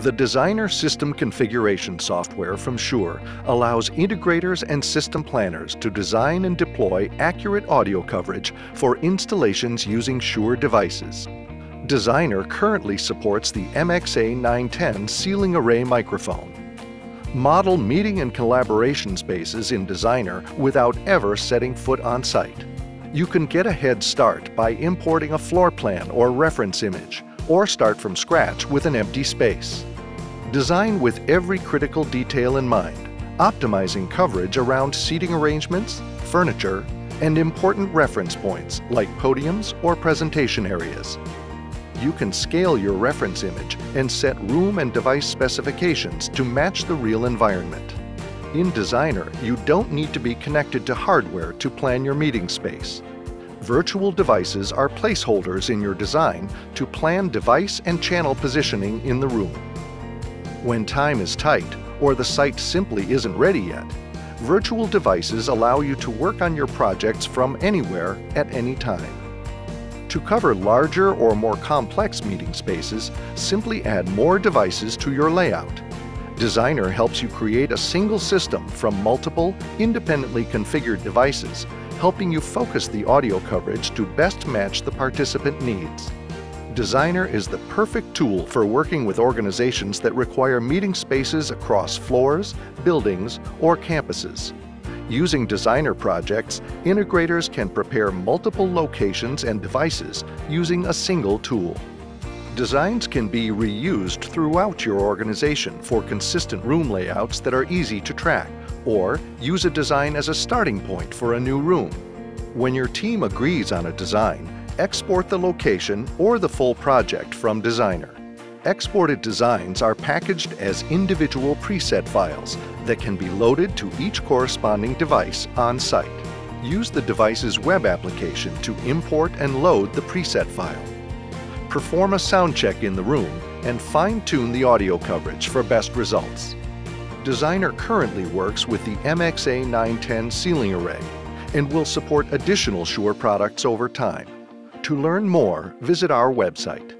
The Designer System Configuration software from Shure allows integrators and system planners to design and deploy accurate audio coverage for installations using Shure devices. Designer currently supports the MXA 910 ceiling array microphone. Model meeting and collaboration spaces in Designer without ever setting foot on site. You can get a head start by importing a floor plan or reference image, or start from scratch with an empty space. Design with every critical detail in mind, optimizing coverage around seating arrangements, furniture, and important reference points like podiums or presentation areas. You can scale your reference image and set room and device specifications to match the real environment. In Designer, you don't need to be connected to hardware to plan your meeting space. Virtual devices are placeholders in your design to plan device and channel positioning in the room. When time is tight, or the site simply isn't ready yet, virtual devices allow you to work on your projects from anywhere at any time. To cover larger or more complex meeting spaces, simply add more devices to your layout. Designer helps you create a single system from multiple, independently configured devices, helping you focus the audio coverage to best match the participant needs. Designer is the perfect tool for working with organizations that require meeting spaces across floors, buildings, or campuses. Using Designer projects, integrators can prepare multiple locations and devices using a single tool. Designs can be reused throughout your organization for consistent room layouts that are easy to track, or use a design as a starting point for a new room. When your team agrees on a design, export the location or the full project from Designer. Exported designs are packaged as individual preset files that can be loaded to each corresponding device on site. Use the device's web application to import and load the preset file. Perform a sound check in the room and fine-tune the audio coverage for best results. Designer currently works with the MXA 910 ceiling array and will support additional Shure products over time. To learn more, visit our website.